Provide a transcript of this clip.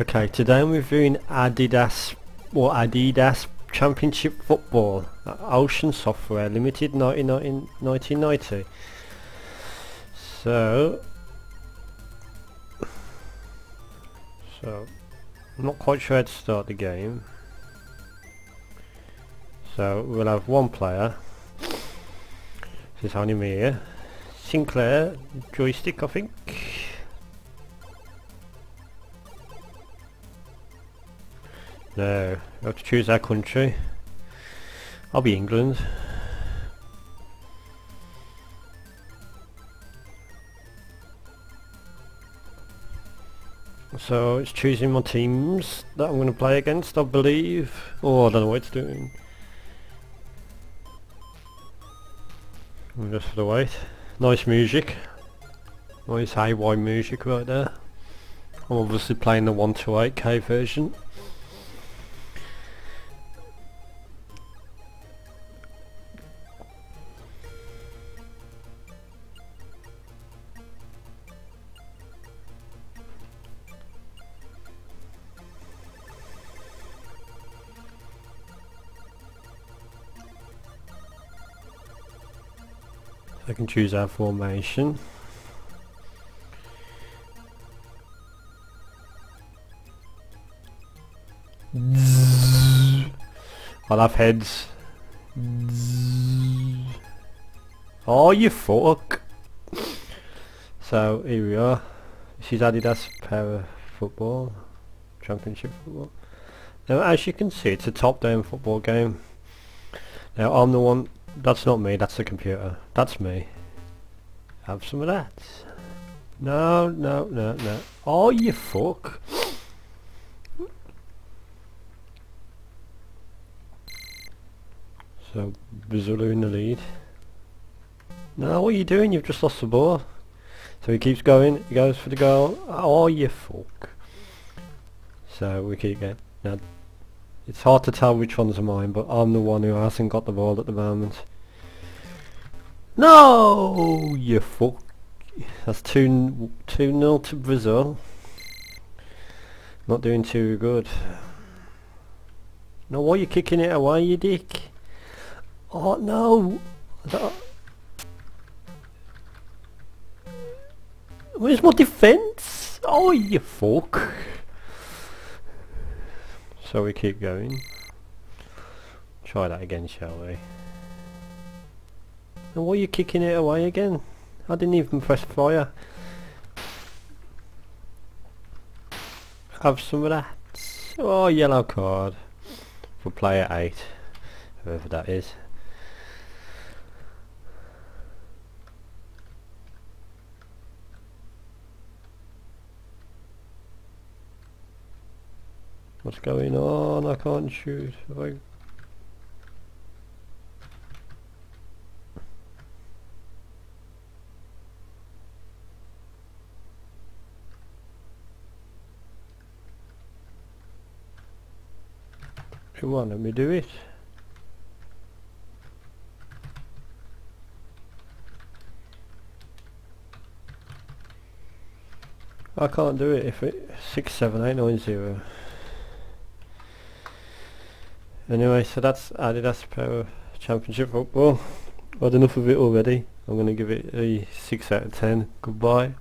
Okay, today I'm reviewing Adidas or Adidas Championship Football Ocean Software Limited 1990. So, so I'm not quite sure how to start the game. So we'll have one player. This is only me here. Sinclair joystick, I think. No, we have to choose our country. I'll be England. So it's choosing my teams that I'm going to play against, I believe. Oh, I don't know what it's doing. Just for the wait. Nice music. Nice wide music right there. I'm obviously playing the 128k version. I can choose our formation. I'll have heads. Oh, you fuck! So, here we are. This is Adidas Para Football. Championship Football. Now, as you can see, it's a top-down football game. Now, I'm the one that's not me, that's the computer. That's me. Have some of that. No, no, no, no. Oh, you fuck. So, Brazil in the lead. No, what are you doing? You've just lost the ball. So he keeps going, he goes for the goal. Oh, you fuck. So we keep going. Now, it's hard to tell which ones are mine, but I'm the one who hasn't got the ball at the moment. No, you fuck. That's 2 2 nil to Brazil. Not doing too good. No, why are you kicking it away, you dick? Oh no! Where's my defence? Oh, you fuck. So we keep going. Try that again, shall we? And why are you kicking it away again? I didn't even press fire. Have some of that. Oh, yellow card. For player 8. Whoever that is. What's going on? I can't shoot. Have I Come on, let me do it. I can't do it if it six seven eight nine zero. Anyway, so that's Adidas Pro Championship Football. Had enough of it already. I'm going to give it a 6 out of 10. Goodbye.